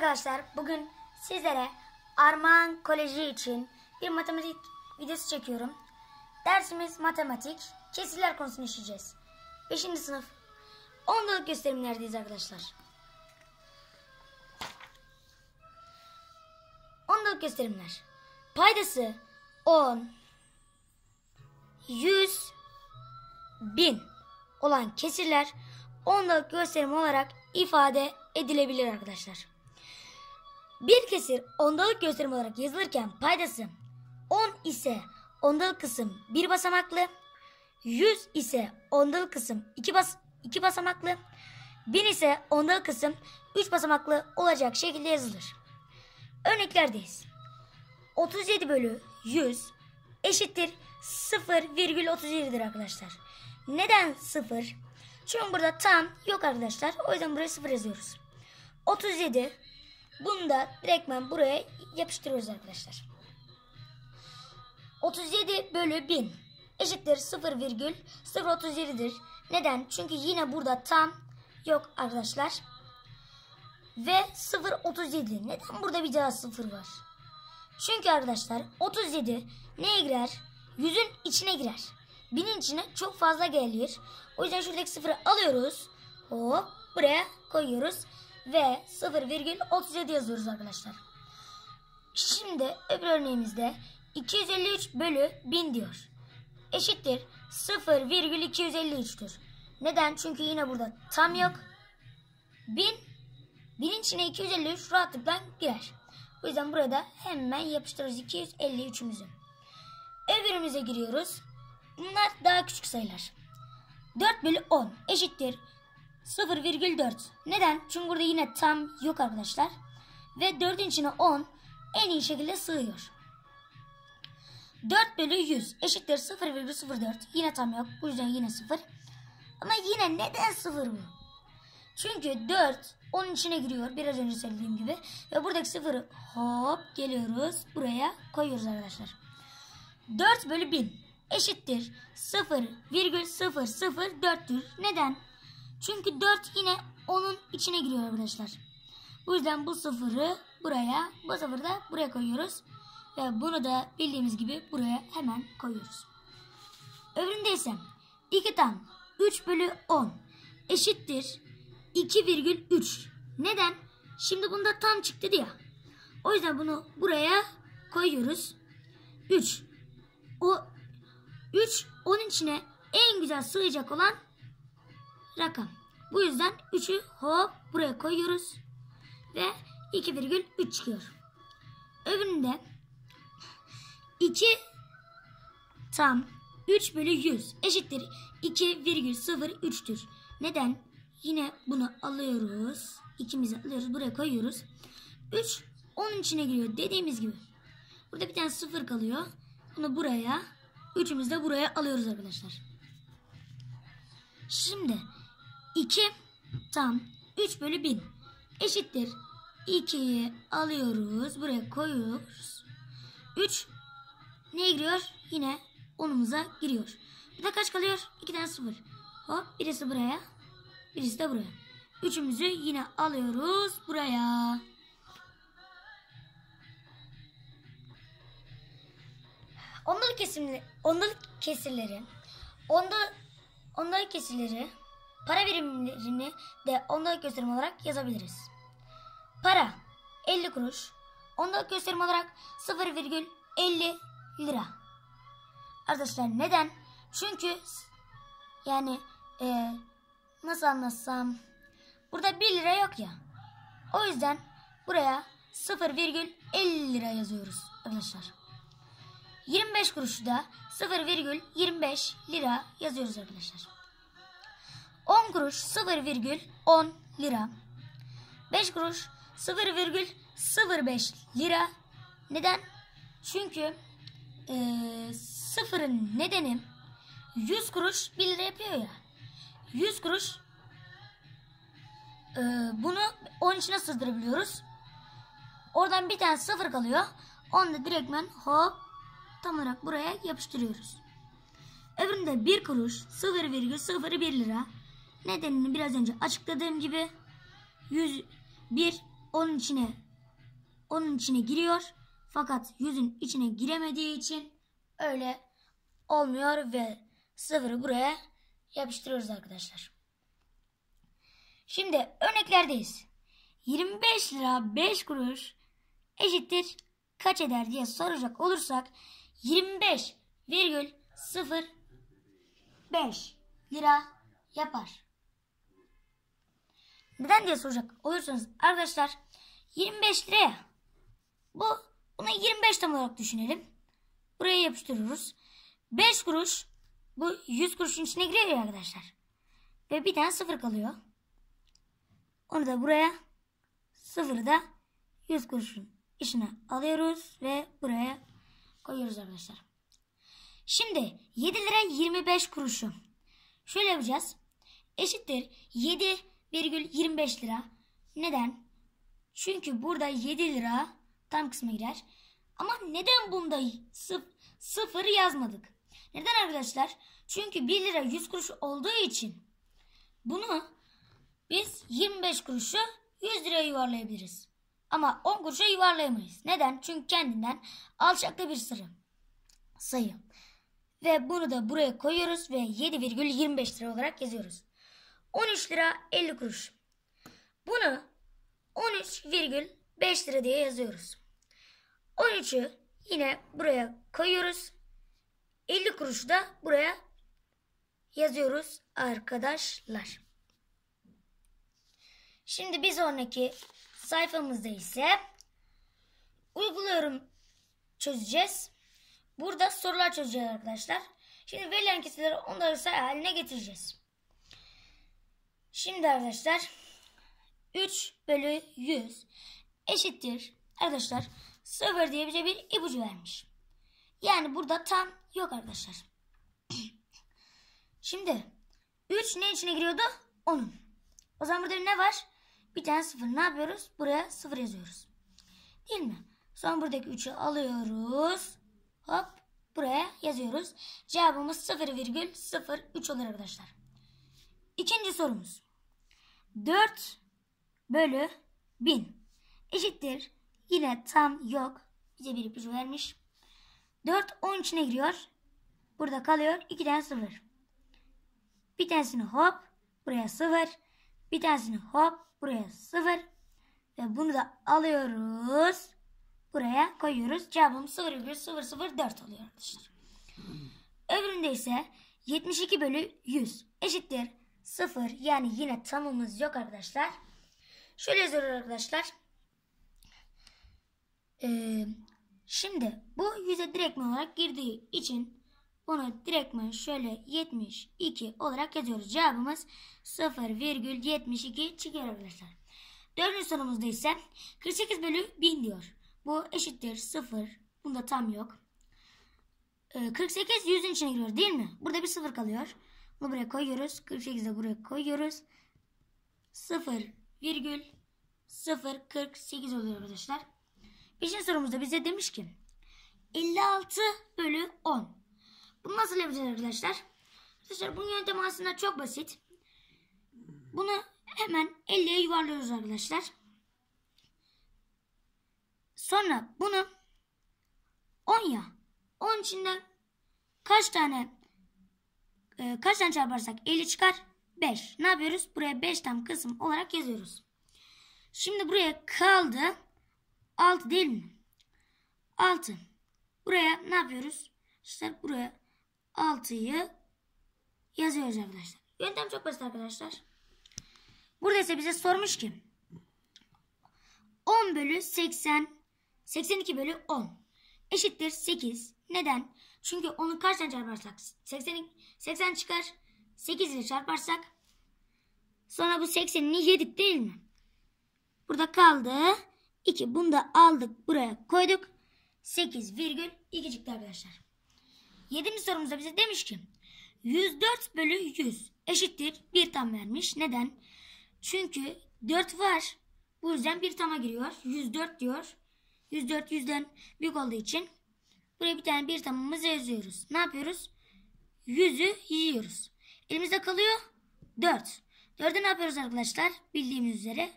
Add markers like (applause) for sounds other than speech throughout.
arkadaşlar. Bugün sizlere Armağan Koleji için bir matematik videosu çekiyorum. Dersimiz matematik. Kesirler konusunu işleyeceğiz. 5. sınıf ondalık gösterimlerdeyiz arkadaşlar. Ondalık gösterimler. Paydası 10, 100, 1000 olan kesirler ondalık gösterim olarak ifade edilebilir arkadaşlar. Bir kesir ondalık gösterim olarak yazılırken paydası 10 ise ondalık kısım bir basamaklı, 100 ise ondalık kısım iki, bas iki basamaklı, 1000 ise ondalık kısım 3 basamaklı olacak şekilde yazılır. Örneklerdeyiz. 37 bölü 100 eşittir 0,37'dir arkadaşlar. Neden 0? Çünkü burada tam yok arkadaşlar. O yüzden buraya 0 yazıyoruz. 37 bunu da direktmen buraya yapıştırıyoruz arkadaşlar. 37 bölü 1000 eşittir 0,037'dir. Neden? Çünkü yine burada tam yok arkadaşlar. Ve 0,37. Neden burada bir daha 0 var? Çünkü arkadaşlar 37 neye girer? Yüzün içine girer. Binin içine çok fazla gelir. O yüzden şuradaki sıfırı alıyoruz. Hop buraya koyuyoruz. Ve 0,37 yazıyoruz arkadaşlar. Şimdi öbür örneğimizde 253 bölü 1000 diyor. Eşittir 0,253'tür. Neden? Çünkü yine burada tam yok. 1000 1000'in içine 253 rahatlıkla girer. O yüzden burada hemen yapıştırırız 253'ümüzü. Öbürümüze giriyoruz. Bunlar daha küçük sayılar. 4 bölü 10 eşittir 0,4. Neden? Çünkü burada yine tam yok arkadaşlar. Ve 4'ün içine 10 en iyi şekilde sığıyor. 4 bölü 100 eşittir 0,04. Yine tam yok. Bu yüzden yine 0. Ama yine neden 0 bu? Çünkü 4 onun içine giriyor. Biraz önce söylediğim gibi. Ve buradaki 0'ı hop geliyoruz. Buraya koyuyoruz arkadaşlar. 4 bölü 1000 eşittir 0,004'tür. Neden? Çünkü 4 yine onun içine giriyor arkadaşlar. Bu yüzden bu sıfırı buraya, bu sıfırı da buraya koyuyoruz. Ve bunu da bildiğimiz gibi buraya hemen koyuyoruz. Öbüründe ise 2 tam 3 bölü 10 eşittir 2,3. Neden? Şimdi bunda tam çıktı ya. O yüzden bunu buraya koyuyoruz. 3. O 3 onun içine en güzel sığacak olan rakam. Bu yüzden 3'ü hop buraya koyuyoruz. Ve 2,3 çıkıyor. Öbüründe 2 tam 3 bölü 100 eşittir 2,03'tür. Neden? Yine bunu alıyoruz. İkimizi alıyoruz. Buraya koyuyoruz. 3 onun içine giriyor. Dediğimiz gibi. Burada bir tane sıfır kalıyor. Bunu buraya. Üçümüz de buraya alıyoruz arkadaşlar. Şimdi 2 tam 3 bölü 1000 eşittir. 2'yi alıyoruz. Buraya koyuyoruz. 3 neye giriyor? Yine onumuza giriyor. Bir de kaç kalıyor? 2 tane sıfır. Hop birisi buraya. Birisi de buraya. Üçümüzü yine alıyoruz buraya. Ondalık kesimleri, ondalık kesirleri, onda, ondalık kesirleri, para birimlerini de ondalık gösterim olarak yazabiliriz. Para 50 kuruş, ondalık gösterim olarak 0,50 lira. Arkadaşlar neden? Çünkü yani e, nasıl anlatsam burada 1 lira yok ya. O yüzden buraya 0,50 lira yazıyoruz arkadaşlar. 25 kuruşu da 0,25 lira yazıyoruz arkadaşlar. 10 kuruş 0,10 lira. 5 kuruş 0,05 lira. Neden? Çünkü e, sıfırın nedeni 100 kuruş 1 lira yapıyor ya. 100 kuruş e, bunu 10 içine sığdırabiliyoruz. Oradan bir tane sıfır kalıyor. Onu da direktmen hop tam olarak buraya yapıştırıyoruz. Öbüründe 1 kuruş 0,01 lira. Nedenini biraz önce açıkladığım gibi 100, 1 onun içine onun içine giriyor. Fakat yüzün içine giremediği için öyle olmuyor ve sıfırı buraya yapıştırıyoruz arkadaşlar. Şimdi örneklerdeyiz. 25 lira 5 kuruş eşittir kaç eder diye soracak olursak 25,05 lira yapar. Neden diye soracak olursanız arkadaşlar 25 liraya bu bunu 25 tam olarak düşünelim. Buraya yapıştırıyoruz. 5 kuruş bu 100 kuruşun içine giriyor ya arkadaşlar. Ve bir tane sıfır kalıyor. Onu da buraya sıfırı da 100 kuruşun içine alıyoruz ve buraya koyuyoruz arkadaşlar. Şimdi 7 lira 25 kuruşu. Şöyle yapacağız. Eşittir 7,25 lira. Neden? Çünkü burada 7 lira tam kısma girer. Ama neden bunda sıf sıfır yazmadık? Neden arkadaşlar? Çünkü 1 lira 100 kuruş olduğu için bunu biz 25 kuruşu 100 liraya yuvarlayabiliriz. Ama 10 kuruşa yuvarlayamayız. Neden? Çünkü kendinden alçakta bir sırı sayı. Ve bunu da buraya koyuyoruz ve 7,25 lira olarak yazıyoruz. 13 lira 50 kuruş. Bunu 13,5 lira diye yazıyoruz. 13'ü yine buraya koyuyoruz. 50 kuruşu da buraya yazıyoruz arkadaşlar. Şimdi bir sonraki sayfamızda ise uyguluyorum çözeceğiz. Burada sorular çözeceğiz arkadaşlar. Şimdi verilen kesirleri onları sayı haline getireceğiz. Şimdi arkadaşlar 3 bölü 100 eşittir. Arkadaşlar 0 diye bize bir ipucu vermiş. Yani burada tam yok arkadaşlar. (clears throat) Şimdi 3 ne içine giriyordu? 10'un. O zaman burada ne var? Bir tane 0 ne yapıyoruz? Buraya 0 yazıyoruz. Değil mi? Sonra buradaki 3'ü alıyoruz. Hop buraya yazıyoruz. Cevabımız 0,03 olur arkadaşlar. İkinci sorumuz. 4 bölü 1000 eşittir. Yine tam yok. Bize bir ipucu vermiş. 4 10 içine giriyor. Burada kalıyor. 2 tane 0. Bir tanesini hop buraya 0. Bir tanesini hop buraya 0. Ve bunu da alıyoruz. Buraya koyuyoruz. Cevabımız 0,004 oluyor arkadaşlar. Öbüründe ise 72 bölü 100 eşittir 0. Yani yine tamımız yok arkadaşlar. Şöyle yazıyoruz arkadaşlar. Ee, şimdi bu yüze direktman olarak girdiği için bunu direktman şöyle 72 olarak yazıyoruz. Cevabımız 0,72 çıkıyor arkadaşlar. Dördüncü sorumuzda ise 48 bölü 1000 diyor. Bu eşittir 0. Bunda tam yok. Ee, 48 yüzün içine giriyor değil mi? Burada bir 0 kalıyor. Bunu buraya koyuyoruz. 48'i de buraya koyuyoruz. 0 virgül 048 oluyor arkadaşlar. Beşinci sorumuzda bize demiş ki 56 bölü 10. Bunu nasıl yapacağız arkadaşlar? Arkadaşlar bunun yöntemi aslında çok basit. Bunu hemen 50'ye yuvarlıyoruz arkadaşlar. Sonra bunu 10 ya. 10 içinden kaç tane e, kaç tane çarparsak 50 çıkar? 5. Ne yapıyoruz? Buraya 5 tam kısım olarak yazıyoruz. Şimdi buraya kaldı 6 değil mi? 6. Buraya ne yapıyoruz? İşte buraya 6'yı yazıyoruz arkadaşlar. Yöntem çok basit arkadaşlar. Burada ise bize sormuş ki 10 bölü 80 82 bölü 10 eşittir 8. Neden? Çünkü onu kaçtan çarparsak 80, 80 çıkar. 8 ile çarparsak sonra bu 80'ini yedik değil mi? Burada kaldı. 2. Bunu da aldık. Buraya koyduk. 8,2 çıktı arkadaşlar. 7. sorumuzda bize demiş ki 104 bölü 100 eşittir 1 tam vermiş. Neden? Çünkü 4 var. Bu yüzden bir tama giriyor. 104 diyor. 104 yüzden büyük olduğu için buraya bir tane bir tamamımızı yazıyoruz. Ne yapıyoruz? 100'ü yiyoruz. Elimizde kalıyor 4. 4'ü ne yapıyoruz arkadaşlar? Bildiğimiz üzere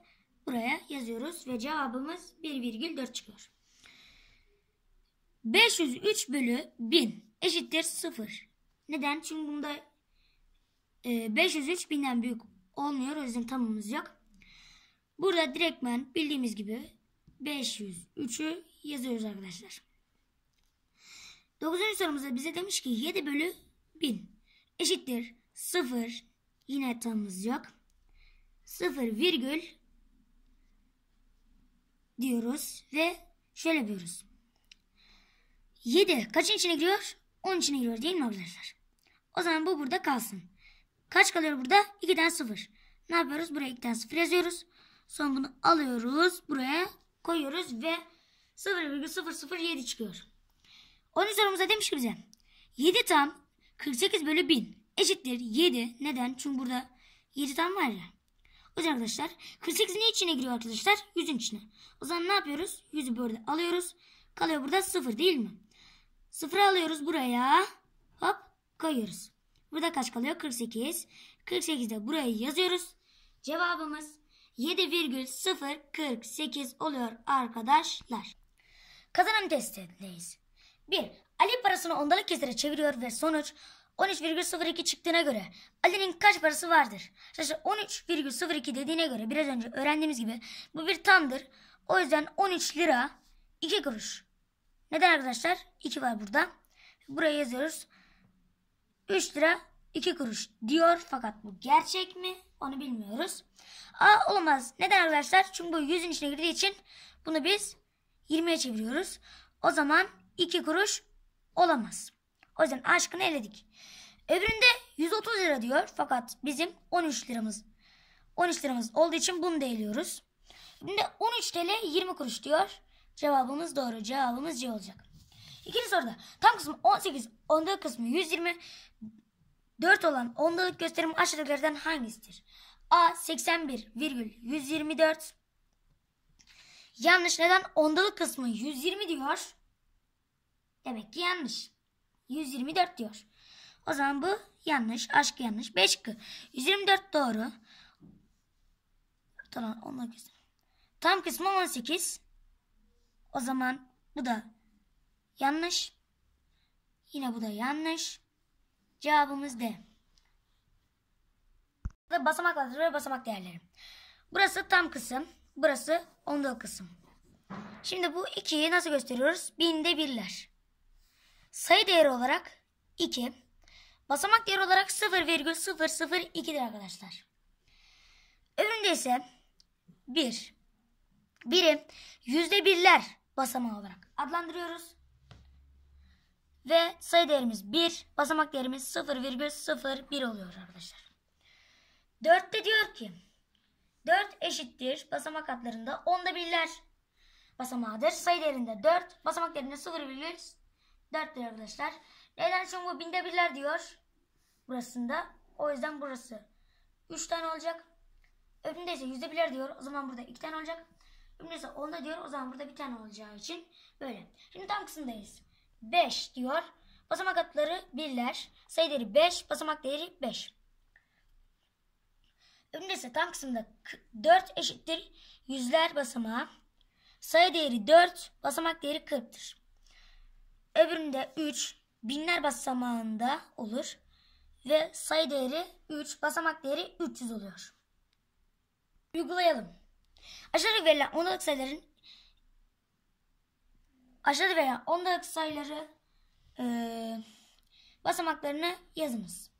buraya yazıyoruz ve cevabımız 1,4 çıkıyor. 503 bölü 1000 eşittir 0. Neden? Çünkü bunda e, 503 binden büyük olmuyor. O yüzden tamamımız yok. Burada direktmen bildiğimiz gibi 503'ü yazıyoruz arkadaşlar. 9. sorumuzda bize demiş ki 7 bölü 1000 eşittir 0 yine tamamımız yok. 0 virgül diyoruz ve şöyle yapıyoruz. 7 kaçın içine giriyor? 10 içine giriyor değil mi arkadaşlar? O zaman bu burada kalsın. Kaç kalıyor burada? 2'den 0. Ne yapıyoruz? Buraya 2'den 0 yazıyoruz. Sonra bunu alıyoruz. Buraya koyuyoruz ve 0,007 çıkıyor. Onun sorumuza demiş ki bize 7 tam 48 bölü 1000 eşittir 7. Neden? Çünkü burada 7 tam var ya. O yüzden arkadaşlar 48 ne içine giriyor arkadaşlar? 100'ün içine. O zaman ne yapıyoruz? 100'ü böyle alıyoruz. Kalıyor burada 0 değil mi? 0 alıyoruz buraya. Hop koyuyoruz. Burada kaç kalıyor? 48. 48 de buraya yazıyoruz. Cevabımız 7,048 oluyor arkadaşlar. Kazanım testindeyiz. 1. Ali parasını ondalık kesire çeviriyor ve sonuç 13,02 çıktığına göre Ali'nin kaç parası vardır? İşte 13,02 dediğine göre biraz önce öğrendiğimiz gibi bu bir tamdır. O yüzden 13 lira 2 kuruş. Neden arkadaşlar? 2 var burada. Buraya yazıyoruz. 3 lira 2 kuruş diyor fakat bu gerçek mi? Onu bilmiyoruz. A olmaz. Neden arkadaşlar? Çünkü bu 100'ün içine girdiği için bunu biz 20'ye çeviriyoruz. O zaman 2 kuruş olamaz. O yüzden aşkını eledik. Öbüründe 130 lira diyor fakat bizim 13 liramız 13 liramız olduğu için bunu da eliyoruz. Şimdi 13 TL 20 kuruş diyor. Cevabımız doğru. Cevabımız C olacak. İkinci soruda tam kısmı 18, ondalık kısmı 120, 4 olan ondalık gösterim aşağıdakilerden hangisidir? A 81 virgül 124 Yanlış neden? Ondalık kısmı 120 diyor. Demek ki yanlış. 124 diyor. O zaman bu yanlış. Aşk yanlış. 5 şıkkı. 124 doğru. Tamam onları göster. Tam kısmı 18. O zaman bu da yanlış. Yine bu da yanlış. Cevabımız D. Burada basamak vardır ve basamak değerleri. Burası tam kısım. Burası ondalık kısım. Şimdi bu 2'yi nasıl gösteriyoruz? Binde birler. Sayı değeri olarak 2. Basamak değeri olarak 0,002'dir arkadaşlar. Öbüründe ise 1. Biri yüzde birler basamağı olarak adlandırıyoruz. Ve sayı değerimiz 1, basamak değerimiz 0,01 oluyor arkadaşlar. 4'te diyor ki 4 eşittir basamak adlarında onda birler basamağıdır. Sayı değerinde 4, basamak değerinde 0,4'tür arkadaşlar. Neden? Çünkü bu binde birler diyor burasında. O yüzden burası 3 tane olacak. Öbüründe ise yüzde birler diyor. O zaman burada 2 tane olacak. Öbüründe ise onda diyor. O zaman burada bir tane olacağı için böyle. Şimdi tam kısımdayız. 5 diyor. Basamak adları birler. Sayı değeri 5. Basamak değeri 5. Öbüründe ise tam kısımda 4 eşittir. Yüzler basamağı. Sayı değeri 4. Basamak değeri 40'tır. Öbüründe 3 binler basamağında olur. Ve sayı değeri 3. Basamak değeri 300 oluyor. Uygulayalım. Aşağıda verilen ondalık sayıların aşağıda verilen ondalık sayıları e, basamaklarını yazınız.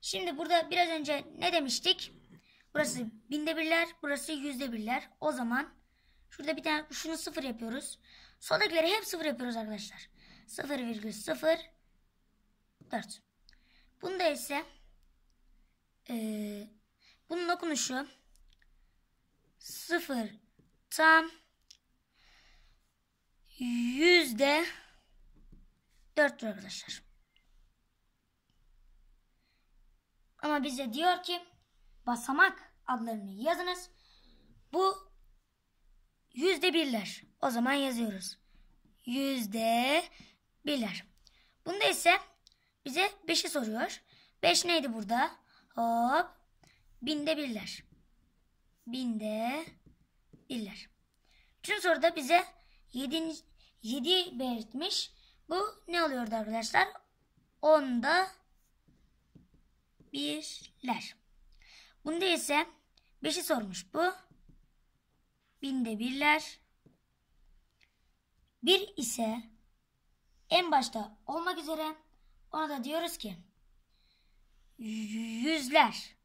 Şimdi burada biraz önce ne demiştik? Burası binde birler, burası yüzde birler. O zaman şurada bir tane şunu sıfır yapıyoruz. Soldakileri hep sıfır yapıyoruz arkadaşlar. 0,04 Bunda ise e, bunun okunuşu 0 tam yüzde 4'tür arkadaşlar. Ama bize diyor ki basamak adlarını yazınız. Bu yüzde birler. O zaman yazıyoruz. Yüzde birler. Bunda ise bize 5'i soruyor. 5 neydi burada? Hop. Binde birler. binde birler. Üçüncü soruda bize 7. 7 belirtmiş. Bu ne oluyordu arkadaşlar? Onda birler. Bunda ise 5'i sormuş bu. Binde birler. Bir ise en başta olmak üzere ona da diyoruz ki yüzler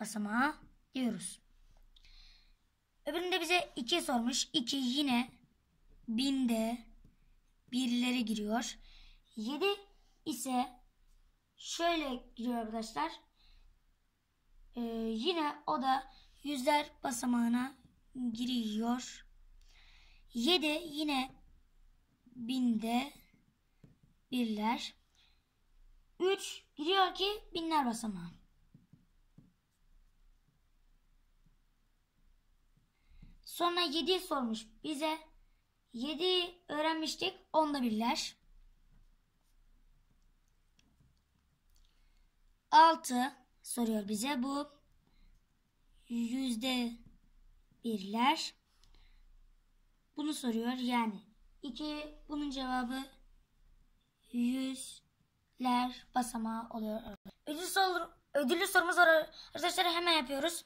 basamağı diyoruz. Öbüründe bize 2 sormuş. 2 yine binde birlere giriyor. 7 ise şöyle giriyor arkadaşlar. Ee, yine o da yüzler basamağına giriyor. 7 yine binde birler. 3 giriyor ki binler basamağı. Sonra 7 sormuş bize. 7 öğrenmiştik. Onda birler. 6 soruyor bize. Bu yüzde birler. Bunu soruyor. Yani 2 bunun cevabı yüzler basamağı oluyor. Ödül, sor, ödüllü sorumuz var arkadaşlar hemen yapıyoruz.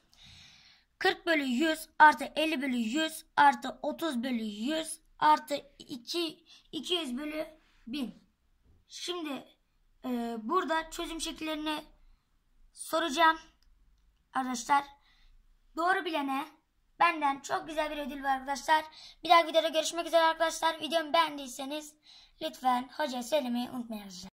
40 bölü 100 artı 50 bölü 100 artı 30 bölü 100 artı 2, 200 bölü 1000. Şimdi e, burada çözüm şekillerini soracağım. Arkadaşlar doğru bilene benden çok güzel bir ödül var arkadaşlar. Bir dahaki videoda görüşmek üzere arkadaşlar. Videomu beğendiyseniz lütfen hoca söylemeyi unutmayın arkadaşlar.